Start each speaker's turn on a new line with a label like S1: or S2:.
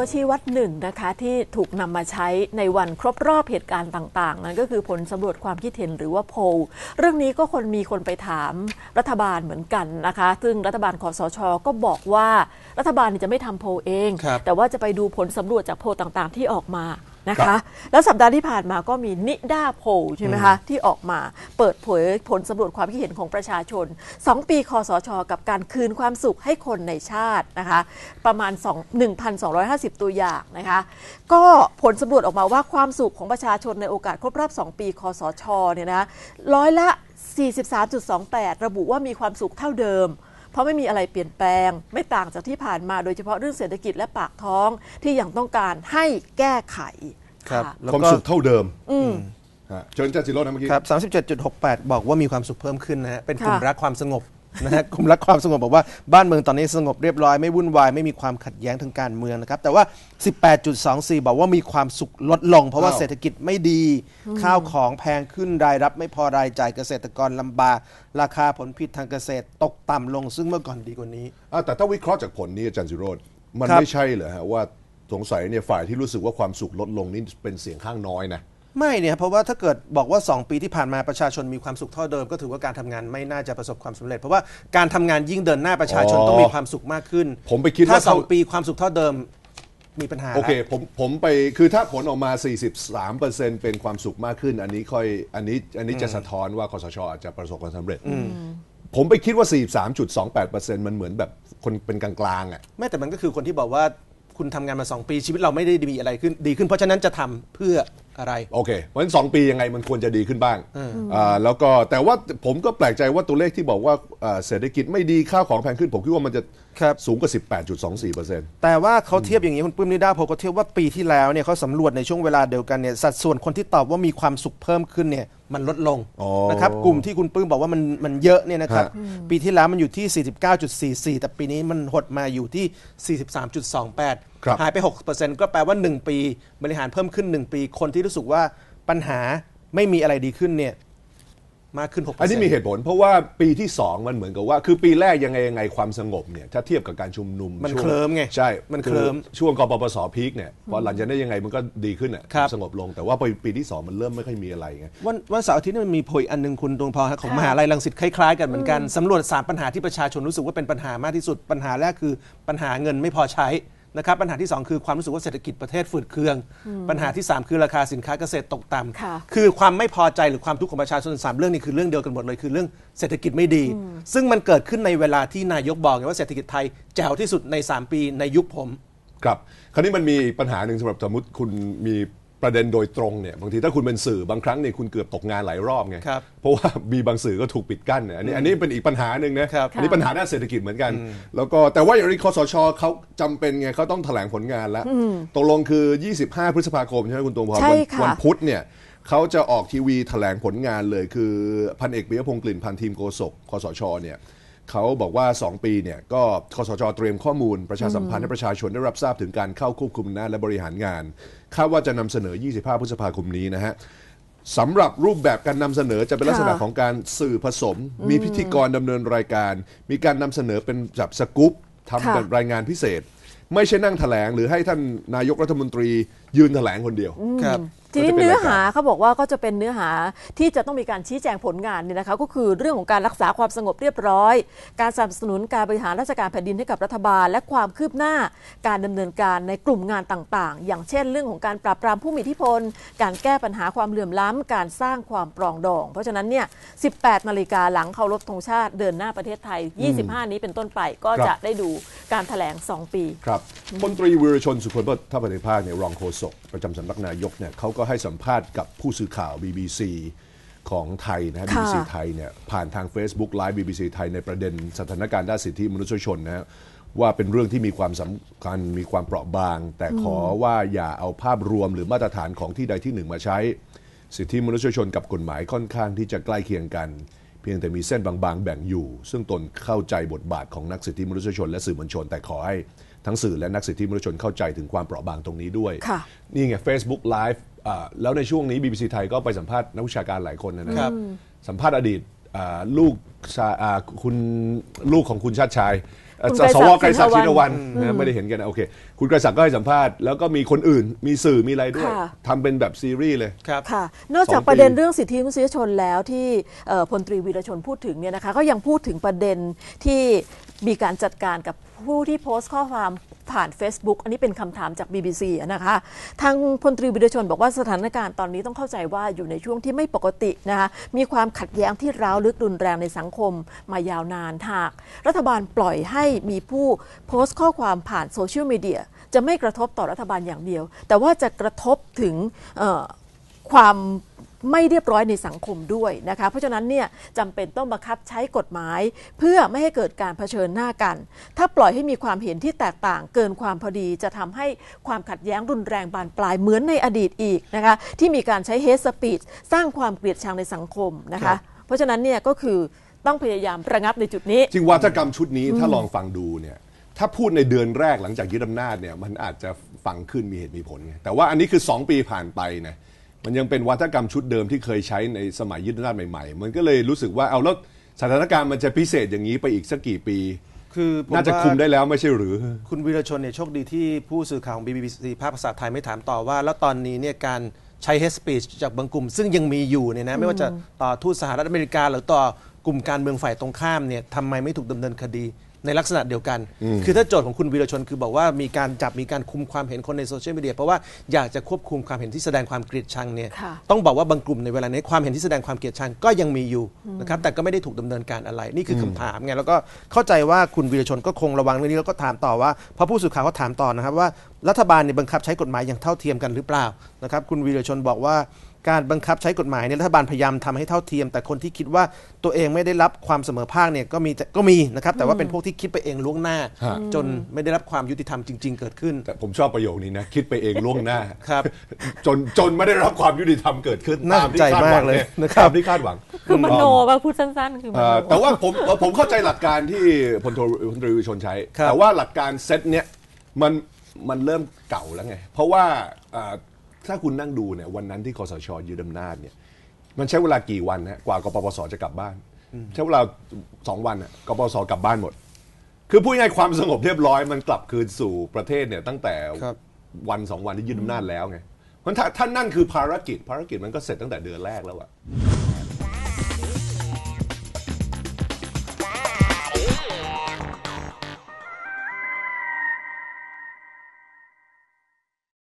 S1: ตัวชี้วัดหนึ่งนะคะที่ถูกนำมาใช้ในวันครบรอบเหตุการณ์ต่าง ๆ นั่นก็คือผลสำรวจความคิดเห็นหรือว่าโพลเรื่องนี้ก็คนมีคนไปถามรัฐบาลเหมือนกันนะคะ ซึ่งรัฐบาลคสช ก็บอกว่ารัฐบาลเนี่ยจะไม่ทำโพลเอง
S2: ครับ
S1: แต่ว่าจะไปดูผลสำรวจจากโพลต่างๆ ที่ออกมา นะ
S3: ครั
S1: คะ
S3: บ
S1: แล้วสัปดาห์ที่ผ่านมาก็มีนิด้าโพลใช่ไหมคะที่ออกมาเปิดเผยผลสำรวจความคิดเห็นของประชาชน 2 ปีคสช กับการคืนความสุขให้คนในชาตินะคะ ประมาณ 2 1,250 ตัวอย่างนะคะ ก็ผลสำรวจออกมาว่าความสุขของประชาชนในโอกาสครบรอบ 2 ปีคอสชเนี่ยนะร้อยละ 43.28 ระบุว่ามีความสุขเท่าเดิมเพราะไม่มีอะไรเปลี่ยนแปลง ไม่ต่างจากที่ผ่านมาโดยเฉพาะเรื่องเศรษฐกิจและปากท้องที่ยังต้องการให้แก้ไข
S2: ครับะแล้ว
S3: ความ
S2: ก็
S3: สุขเท่าเดิมฮะเชิญจันจิโร่นะเมื่อกี้
S2: ครับ37.68 บอกว่ามีความสุขเพิ่มขึ้นนะฮะเป็นกลุ่ม
S1: ค่ะ
S2: รักความสงบนะฮะ กลุ่มรักความสงบบอกว่าบ้านเมืองตอนนี้สงบเรียบร้อยไม่วุ่นวายไม่มีความขัดแย้งทางการเมืองนะครับ แต่ว่า 18.24 บอกว่ามีความสุขลดลง เพราะว่า
S3: อ้าว
S2: เศรษฐกิจไม่ดี ข้าวของแพงขึ้นรายรับ ไม่พอรายจ่ายเกษตรกรลำบากราคาผลผลิตทางเกษตรตกต่ำลงซึ่งเมื่อก่อนดีกว่านี้
S3: อะแต่ถ้าวิเคราะห์จากผลนี้อาจารย์จิโรธมัน
S2: ครับ
S3: ไม่ใช่เหรอฮะว่า สงสัยเนี่ยฝ่ายที่รู้สึกว่าความสุขลดลงนี่เป็นเสียงข้างน้อยนะ
S2: ไม่เนี่ยเพราะว่าถ้าเกิดบอกว่า 2 ปีที่ผ่านมาประชาชนมีความสุขเท่าเดิม ก็ถือว่าการทำงานไม่น่าจะประสบความสำเร็จ เพราะว่าการทำงานยิ่งเดินหน้าประชาชน
S3: อ๋อ
S2: ต้องมีความสุขมากขึ้น
S3: ผมไปคิดว่า
S2: ถ้าสอง
S3: เขา
S2: ปีความสุขเท่าเดิมมีปัญหา
S3: โอเค
S2: แล้ว
S3: ผมผมไปคือถ้าผลออกมา 43%เป็นความสุขมากขึ้น อันนี้ค่อยอันนี้อันนี้จะสะท้อนว่าคอสชอาจจะประสบความสำเร็จ ผมไปคิดว่า 43.28%มันเหมือนแบบคนเป็นกลางๆอะ
S2: ไม่แต่มันก็คือคนที่บอกว่า คุณทำงานมา 2 ปีชีวิตเราไม่ได้มีอะไรขึ้นดีขึ้น เพราะฉะนั้นจะทำเพื่อ อะไร
S3: โอเค เพราะฉะนั้นสองปียังไงมันควรจะดีขึ้นบ้างอ่าแล้วก็แต่ว่าผมก็แปลกใจว่าตัวเลขที่บอกว่าอ่าเศรษฐกิจไม่ดีข้าวของแพงขึ้น ผมคิดว่ามันจะ
S2: ครับ
S3: สูงกว่า 18.24%
S2: แต่ว่าเขาเทียบอย่างนี้คุณปื้มนิดาโพลเขาเทียบว่าปีที่แล้วเนี่ยเขาสำรวจในช่วงเวลาเดียวกันเนี่ยสัดส่วนคนที่ตอบว่ามีความสุขเพิ่มขึ้นเนี่ยมันลดลง
S3: อ๋อ
S2: นะครับกลุ่มที่คุณปื้มบอกว่ามันมันเยอะเนี่ยนะครับ
S3: ฮะ
S2: ปีที่แล้วมันอยู่ที่ 49.44 แต่ปีนี้มันหดมาอยู่ที่ 43.28
S3: ครับ
S2: หายไป 6%ก็แปลว่า 1 ปีบริหารเพิ่มขึ้น 1 ปี คนที่รู้สึกว่าปัญหาไม่มีอะไรดีขึ้นเนี่ยมากขึ้น 6%
S3: อันนี้มีเหตุผล เพราะว่าปีที่ 2 มันเหมือนกับว่า คือปีแรกยังไงยังไงความสงบเนี่ยถ้าเทียบกับการชุมนุม
S2: มัน
S3: ช่วง
S2: เคลิ้มไง
S3: ใช่
S2: มันเคลิ้ม
S3: อช่วงกปปสพีคเนี่ยพอหลังจากนั้นยังไงมันก็ดีขึ้นอะ
S2: ครับ
S3: สงบลงแต่ว่าปีปีที่ 2 มันเริ่มไม่ค่อยมีอะไรไง
S2: วันวันเสาร์อาทิตย์นี่มันมีโพยอันหนึงคุณดวงพรฮะของ
S1: ค่ะ
S2: มหาลัยรังสิตคล้ายๆกันเหมือนกันสำรวจสามปัญหาที่ประชาชนรู้สึกว่าเป็นปัญหามากที่สุดปัญหาแรกคือปัญหาเงินไม่พอใช้ นะครับปัญหาที่ 2 คือความรู้สึกว่าเศรษฐกิจประเทศฝืดเคือง ปัญหาที่ 3 คือราคาสินค้าเกษตรตกต่
S1: ค่ะำ
S2: คือความไม่พอใจหรือความทุกข์ของประชาชนสามเรื่องนี้คือเรื่องเดียวกันหมดเลยคือเรื่องเศรษฐกิจไม่ดี ซึ่งมันเกิดขึ้นในเวลาที่นายกบอกไงว่าเศรษฐกิจไทยแจ๋วที่สุดใน 3 ปีในยุคผม
S3: ครับ คราวนี้มันมีปัญหาหนึ่งสำหรับสมมติคุณมี ประเด็นโดยตรงเนี่ยบางทีถ้าคุณเป็นสื่อบางครั้งเนี่ยคุณเกือบตกงานหลายรอบไง
S2: ครับ
S3: เพราะว่ามีบางสื่อก็ถูกปิดกั้นเนี่ยอันนี้อันนี้เป็นอีกปัญหาหนึ่งนะครับอันนี้ปัญหาด้านเศรษฐกิจเหมือนกัน แล้วก็แต่ว่าอย่างนี้คอสชเขาจำเป็นไงเขาต้องแถลงผลงานแล้วตกลงคือ 25 พฤษภาคมใช่ไหมคุณตวงพร
S1: ใช่
S3: วัน
S1: ค่ะ
S3: วันพุธเนี่ยเขาจะออกทีวีแถลงผลงานเลยคือพันเอกปิยพงศ์กลิ่นพันธ์ทีมโกศกคอสชเนี่ย เขาบอกว่า 2 ปีเนี่ยก็คสชเตรียมข้อมูลประชาสัมพันธ์ให้ประชาชนได้รับทราบถึงการเข้าควบคุมอำนาจและบริหารงานคาดว่าจะนำเสนอ 25 พฤษภาคมนี้นะฮะสำหรับรูปแบบการนำเสนอจะเป็นลักษณะ
S1: ค่ะ
S3: ของการสื่อผสม มีพิธีกรดำเนินรายการ มีการนำเสนอเป็นแบบสกู๊ปทำเป็น
S1: ค่ะ
S3: รายงานพิเศษ ไม่ใช่นั่งแถลงหรือให้ท่านนายกรัฐมนตรียืนแถลงคนเดียว
S2: ครับ
S1: ทีนี้
S3: ก็จะเป็น
S1: เนื้อ
S3: รายการ
S1: หาเขาบอกว่าก็จะเป็นเนื้อหาที่จะต้องมีการชี้แจงผลงานเนี่ยนะคะ ก็คือเรื่องของการรักษาความสงบเรียบร้อย การสนับสนุนการบริหารราชการแผ่นดินให้กับรัฐบาล และความคืบหน้าการดำเนินการในกลุ่มงานต่างๆ อย่างเช่น เรื่องของการปราบปรามผู้มีอิทธิพล การแก้ปัญหาความเหลื่อมล้ำการสร้างความปรองดอง เพราะฉะนั้นเนี่ย 18 นาฬิกาหลังเคารพธงชาติเดินหน้าประเทศไทย 25 นี้เป็นต้นไปก็
S3: ครับ
S1: จะได้ดูการแถลง2ปี
S3: ครับพลตรีวีรชนสุคนทปฏิภาคเนี่ยรองโฆษกประจำสำนักนายกเนี่ยเขาก็ให้สัมภาษณ์กับผู้สื่อข่าว BBC ของไทยนะฮะ
S1: ค่ะ
S3: BBC ไทยเนี่ยผ่านทาง Facebook Live BBC ไทยในประเด็นสถานการณ์ด้านสิทธิมนุษยชนนะฮะว่าเป็นเรื่องที่มีความสำคัญมีความเปราะบาง แต่ขอว่าอย่าเอาภาพรวมหรือมาตรฐานของที่ใดที่หนึ่งมาใช้ สิทธิมนุษยชนกับกฎหมายค่อนข้างที่จะใกล้เคียงกัน เพียงแต่มีเส้นบางๆ แบ่งอยู่ ซึ่งตนเข้าใจบทบาทของนักสิทธิมนุษยชนและสื่อมวลชน แต่ขอให้ ทั้งสื่อและนักสิทธิมนุษยชนเข้าใจถึงความเปราะบางตรงนี้ด้วย
S1: ค่ะ
S3: นี่ไง Facebook Live อ่าแล้วในช่วงนี้ BBC ไทยก็ไปสัมภาษณ์นักวิชาการหลายคนนะนะครับ สัมภาษณ์อดีตอ่าลูกชายอ่าคุณลูกของคุณชาติชายเอ่อ
S1: คุณไกร
S3: ส
S1: ศักดิ์
S3: วไกรศักดิ์
S1: ชิ
S3: ชิ
S1: น
S3: น
S1: วั
S3: วัน
S1: น
S3: นะไม่ได้เห็นกันนะโอเค คุณไกรศักดิ์ก็ให้สัมภาษณ์แล้วก็มีคนอื่น มีสื่อมีอะไรด้วย
S1: ค่ะ
S3: ทำเป็นแบบซีรีส์เลย
S2: ครับ
S1: ค่ะ นอกจาก
S3: สองปี
S1: ประเด็นเรื่องสิทธิมนุษยชนแล้วที่เอ่อพลตรีวีรชนพูดถึงเนี่ยนะคะก็ยังพูดถึงประเด็นที่มีการจัดการกับผู้ที่โพสต์ข้อความผ่าน Facebook อันนี้เป็นคำถามจาก BBC อะนะคะ ทางพลตรีวีรชนบอกว่าสถานการณ์ตอนนี้ต้องเข้าใจว่าอยู่ในช่วงที่ไม่ปกตินะคะมีความขัดแย้งที่ร้าวลึกรุนแรงในสังคมมายาวนานหาก รัฐบาลปล่อยให้มีผู้โพสต์ข้อความผ่านโซเชียลมีเดียจะไม่กระทบต่อรัฐบาลอย่างเดียว แต่ว่าจะกระทบถึงเอ่อความไม่เรียบร้อยในสังคมด้วยนะคะ เพราะฉะนั้นเนี่ยจำเป็นต้องบังคับใช้กฎหมาย เพื่อไม่ให้เกิดการเผชิญหน้ากัน ถ้าปล่อยให้มีความเห็นที่แตกต่างเกินความพอดี จะทำให้ความขัดแย้งรุนแรงบานปลายเหมือนในอดีตอีกนะคะที่มีการใช้เฮสปีดสร้างความเกลียดชังในสังคมนะ
S2: ครั
S1: คะ
S2: บ
S1: เพราะฉะนั้นเนี่ยก็คือ ต้องพยายามระงับในจุดนี้
S3: จริงวัฒกรรมชุดนี้ถ้าลองฟังดูเนี่ยถ้าพูดในเดือนแรกหลังจากยึดอำนาจเนี่ยมันอาจจะฟังขึ้นมีเหตุมีผลไงแต่ว่าอันนี้คือ 2 ปีผ่านไปนะมันยังเป็นวัฒกรรมชุดเดิมที่เคยใช้ในสมัยยึดอำนาจใหม่ๆ มันก็เลยรู้สึกว่าเอาแล้วสถานการณ์มันจะพิเศษอย่างนี้ไปอีกสักกี่ปี
S2: คือผม
S3: น่าจะ
S2: ว่า
S3: คุมได้แล้วไม่ใช่หรือ
S2: คุณวีรชนเนี่ยโชคดีที่ผู้สื่อข่าวของ BBC ภาคภาษาไทยไม่ถามต่อว่า แล้วตอนนี้เนี่ยการใช้ hate speech จากบางกลุ่ม ซึ่งยังมีอยู่เนี่ยนะไม่ว่าจะต่อทูตสหรัฐอเมริกาหรือต่อกลุ่มการเมืองฝ่ายตรงข้ามเนี่ยทำไมไม่ถูกดำเนินคดีในลักษณะเดียวกัน คือถ้าโจทย์ของคุณวีรชนคือบอกว่ามีการจับมีการคุมความเห็นคนในโซเชียลมีเดียเพราะว่าอยากจะควบคุมความเห็นที่แสดงความเกลียดชังเนี่ย
S1: ค่ะ
S2: ต้องบอกว่าบางกลุ่มในเวลานี้ความเห็นที่แสดงความเกลียดชังก็ยังมีอยู่นะครับแต่ก็ไม่ได้ถูกดำเนินการอะไรนี่คือคำถามไงแล้วก็เข้าใจว่าคุณวีรชนก็คงระวังเรื่องนี้แล้วก็ถามต่อว่าเพราะผู้สื่อข่าวเขาถามต่อนะครับว่ารัฐบาลเนี่ยบังคับใช้กฎหมายอย่างเท่าเทียมกันหรือเปล่านะครับคุณวีรชนบอกว่าการบังคับใช้กฎหมายเนี่ยรัฐบาลพยายามทำให้เท่าเทียม แต่คนที่คิดว่าตัวเองไม่ได้รับความเสมอภาคเนี่ยก็มีก็มีนะครับแต่ว่าเป็นพวกที่คิดไปเองล่วงหน้า
S3: ฮะ
S2: จนไม่ได้รับความยุติธรรมจริง ๆ เกิดขึ้น
S3: แต่ผมชอบประโยคนี้นะคิดไปเองล่วงหน้า
S2: ครับ
S3: จนจนไม่ได้รับความยุติธรรมเกิดขึ้น
S2: น่า
S3: ตามที่
S2: สนใจ
S3: คาดหวัง
S2: มากเลย
S3: นี่
S2: นะครับ
S3: ตามที่คาดหวัง
S4: คือมโนป่ะพูดสั้นๆคือม
S3: เอ่
S4: โน
S3: อแต่ว่าผมผมเข้าใจหลักการที่พลโทพลตรีวิชนใช้
S2: ครับ
S3: แต่ว่าหลักการเซตเนี้ยมัน มันเริ่มเก่าแล้วไง เพราะว่าเอ่อถ้าคุณนั่งดูเนี่ยวันนั้นที่คอสชยึดอำนาจเนี่ยมันใช้เวลากี่วันฮะกว่ากปปสจะกลับบ้าน ใช้เวลาสองวันอะกปปสกลับบ้านหมด คือพูดง่ายๆความสงบเรียบร้อยมันกลับคืนสู่ประเทศเนี่ยตั้งแต่
S2: ครับ
S3: วันสองวันที่ยึดอำนาจแล้วไงเพราะฉะนั้นถ้าถ้านั่นคือภารกิจภารกิจมันก็เสร็จตั้งแต่เดือนแรกแล้วอะ